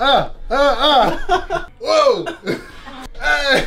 Ah! Ah! Ah! Wow! Hey!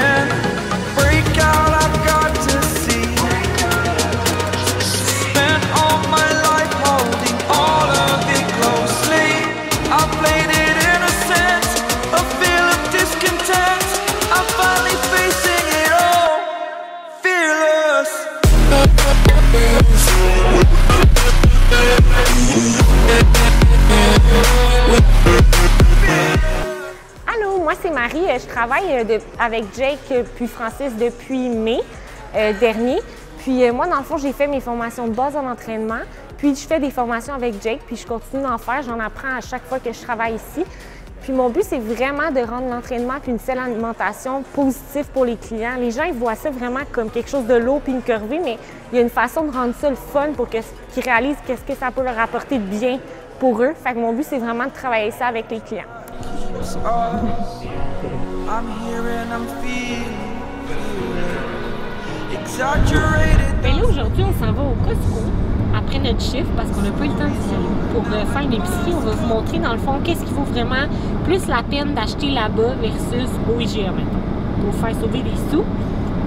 Travaille euh, avec Jake euh, puis Francis depuis mai euh, dernier. Puis moi, dans le fond, j'ai fait mes formations de base en entraînement. Puis je fais des formations avec Jake, puis je continue d'en faire. J'en apprends à chaque fois que je travaille ici. Puis mon but, c'est vraiment de rendre l'entraînement puis une saine alimentation positif pour les clients. Les gens, ils voient ça vraiment comme quelque chose de lourd puis une corvée, mais il y a une façon de rendre ça le fun pour qu'ils réalisent qu'est-ce que ça peut leur apporter de bien pour eux. Fait que mon but, c'est vraiment de travailler ça avec les clients. I'm here and I'm feeling, exaggerated. Ben là, aujourd'hui, on s'en va au Costco après notre chiffre parce qu'on n'a pas eu le temps d'y aller. Pour euh, faire une épicerie, on va vous montrer dans le fond qu'est-ce qui vaut vraiment plus la peine d'acheter là-bas versus au IGA, mettons. Pour faire sauver des sous.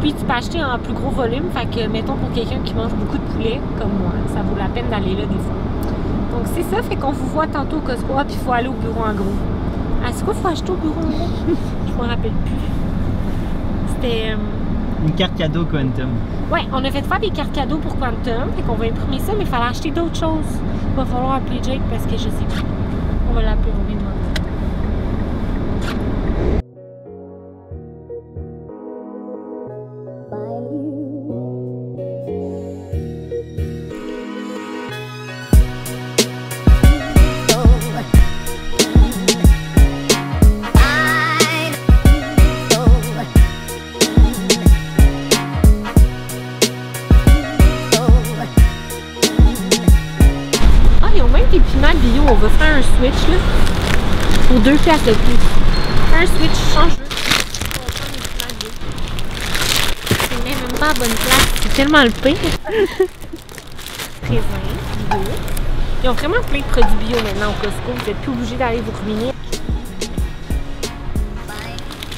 Puis tu peux acheter en plus gros volume, fait que mettons pour quelqu'un qui mange beaucoup de poulet comme moi, ça vaut la peine d'aller là des fois. Donc c'est ça, fait qu'on vous voit tantôt au Costco, ah, puis il faut aller au bureau en gros. Ah, c'est quoi, faut acheter au bureau en gros? Je me rappelle plus. C'était. euh, Une carte cadeau Quantum. Ouais, on a fait faire des cartes cadeaux pour Quantum, fait qu'on va imprimer ça, mais il fallait acheter d'autres choses. Il va falloir appeler Jake parce que je sais plus. On va l'appeler, un switch là. Pour deux piastres de plus. Un switch change C'est même pas à bonne place. C'est tellement le pire. Raisin, bio. Ils ont vraiment plein de produits bio maintenant au Costco. Vous n'êtes plus obligé d'aller vous ruiner.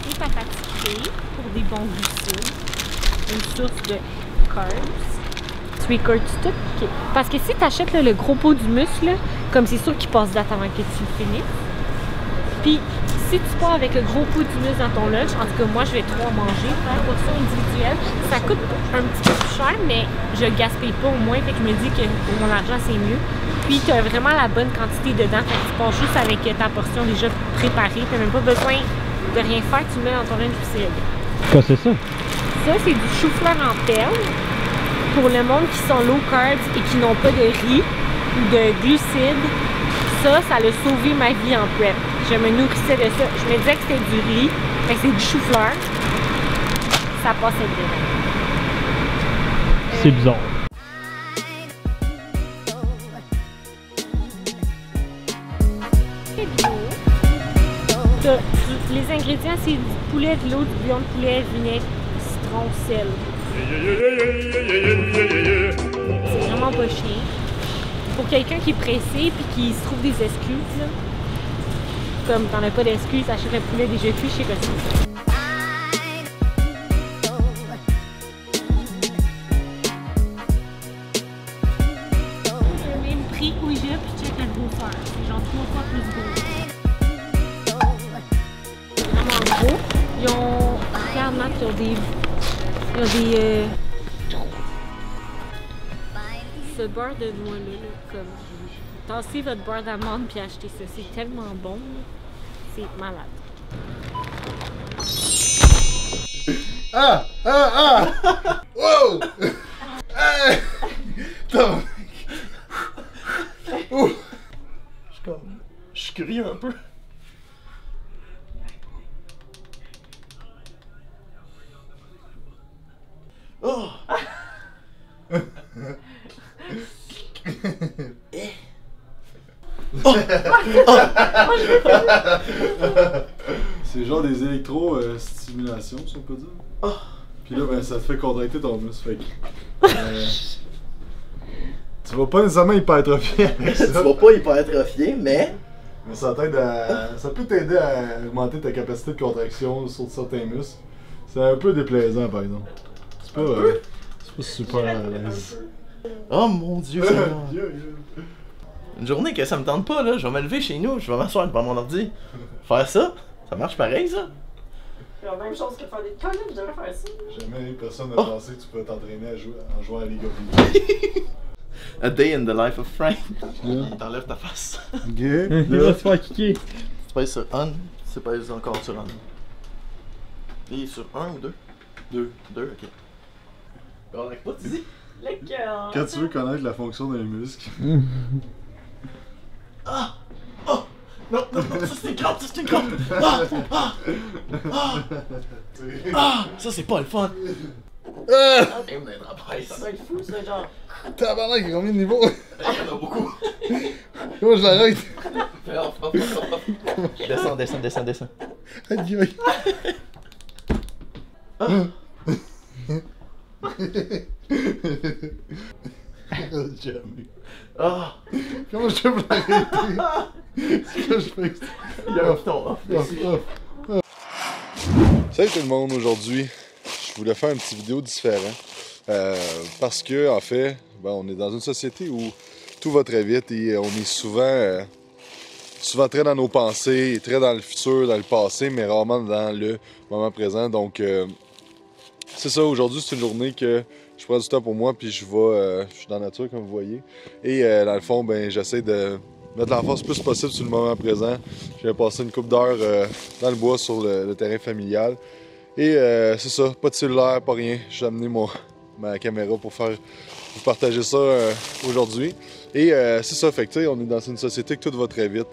Des patates pour des bons glucides. Une source de carbs. Tu tout. Parce que si tu achètes le gros pot du muscle, là, comme c'est sûr qu'il passe date avant que tu le finisses. Puis si tu pars avec le gros pot du muscle dans ton lunch, en tout cas moi je vais trop en manger, faire portion individuelle, ça coûte un petit peu plus cher, mais je gaspille pas au moins, fait que je me dis que pour mon argent c'est mieux. Puis tu as vraiment la bonne quantité dedans, fait que tu pars juste avec ta portion déjà préparée, tu même pas besoin de rien faire, tu le mets dans ton lunch puis c'est réglé. Quoi, c'est ça? Ça, c'est du chou-fleur en perles pour le monde qui sont low carb et qui n'ont pas de riz ou de glucides. Ça, ça a sauvé ma vie en prep. Je me nourrissais de ça. Je me disais que c'était du riz, mais c'est du chou-fleur. Ça passait bien. C'est bizarre. Les ingrédients, c'est du poulet, de l'eau, du bouillon de poulet, vinaigre, citron, sel. C'est vraiment pas chiant. Pour quelqu'un qui est pressé puis qui se trouve des excuses, comme t'en as pas d'excuses, achète un poulet déjà cuit chez grosseur. C'est genre trois fois plus gros. Vraiment gros. Ils ont. Regarde, Matt, ils ont des. Ils ont des. euh, ce beurre de noix-là, là, comme. Tassez votre beurre d'amande puis achetez ça. C'est tellement bon. C'est malade. Ah! Ah! Ah! Wow! Hey! Putain. Ouh. Je suis comme. Je suis curieux un peu. Oh! C'est genre des électro-stimulations, si on peut dire. Puis là, ben, ça te fait contracter ton muscle. Fait euh, tu vas pas nécessairement hypertrophier avec tu ça. vas pas hypertrophier, mais. Mais ça t'aide à. Ça peut t'aider à augmenter ta capacité de contraction sur certains muscles. C'est un peu déplaisant par exemple. C'est pas. euh, c'est pas super à l'aise. Oh mon dieu, Seigneur. Dieu. Une journée que ça me tente pas, là, je vais me lever chez nous, je vais m'asseoir devant mon ordi. Faire ça, ça marche pareil, ça. C'est la même chose que faire des colonnes, je devrais faire ça. Jamais personne n'a Oh. pensé que tu peux t'entraîner à jouer, en jouant à League of Legends. A day in the life of Frank. Il t'enlève ta face. Ok. Il va se faire kicker. Tu pèses sur on, tu pèses encore sur on. Il est sur un ou deux? Deux. Deux, ok. On pas, Lequel? Quand tu veux connaître la fonction d'un muscle, Ah Oh Non, non, non, ça c'est une corde, ça c'est une corde Ah Ah Ah Ah Ça c'est pas le fun Ah! Pas Ça doit être fou, ça, genre. Tabarnak, il y a combien de niveaux? Il y en a beaucoup. Comment je l'arrête? Descends, descends, descends, descends. Aïe aïe. Ah Comment je peux l'arrêter? C'est que je fais. Il y a un ton. Off, off, off. Salut tout le monde, aujourd'hui, je voulais faire une petite vidéo différente. Euh, parce que, en fait, ben, on est dans une société où tout va très vite et on est souvent, euh, souvent très dans nos pensées, très dans le futur, dans le passé, mais rarement dans le moment présent. Donc, euh, c'est ça, aujourd'hui, c'est une journée que je prends du temps pour moi, puis je vais, euh, je suis dans la nature, comme vous voyez. Et euh, dans le fond, ben, j'essaie de mettre l'emphase le plus possible sur le moment présent. Je vais passer une coupe d'heures euh, dans le bois sur le, terrain familial. Et c'est ça, pas de cellulaire, pas rien. J'ai amené mon, ma caméra pour faire pour partager ça euh, aujourd'hui. Et euh, c'est ça, fait on est dans une société que tout va très vite,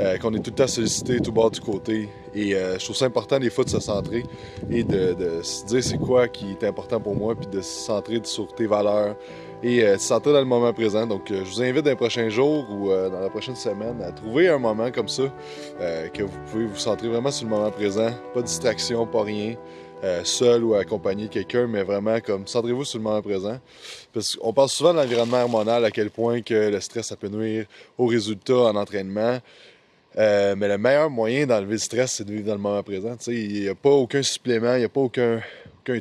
euh, qu'on est tout le temps sollicité, tout bord du côté. Et je trouve ça important des fois de se centrer et de, se dire c'est quoi qui est important pour moi, puis de se centrer sur tes valeurs et de se centrer dans le moment présent. Donc je vous invite dans les prochains jours ou dans la prochaine semaine à trouver un moment comme ça que vous pouvez vous centrer vraiment sur le moment présent. Pas de distraction, pas rien. Euh, seul ou accompagné de quelqu'un, mais vraiment comme centrez-vous sur le moment présent. Parce qu'on parle souvent de l'environnement hormonal, à quel point que le stress, peut nuire aux résultats en entraînement. Euh, mais le meilleur moyen d'enlever le stress, c'est de vivre dans le moment présent. Il n'y a pas aucun supplément, il n'y a pas aucun,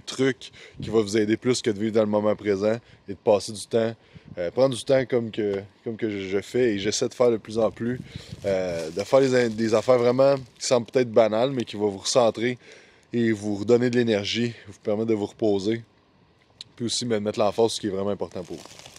truc qui va vous aider plus que de vivre dans le moment présent et de passer du temps. euh, prendre du temps comme que, comme que je, fais et j'essaie de faire de plus en plus. de faire des, des affaires vraiment qui semblent peut-être banales, mais qui vont vous recentrer et vous redonner de l'énergie, vous permettre de vous reposer. Puis aussi mettre l'emphase sur ce qui est vraiment important pour vous.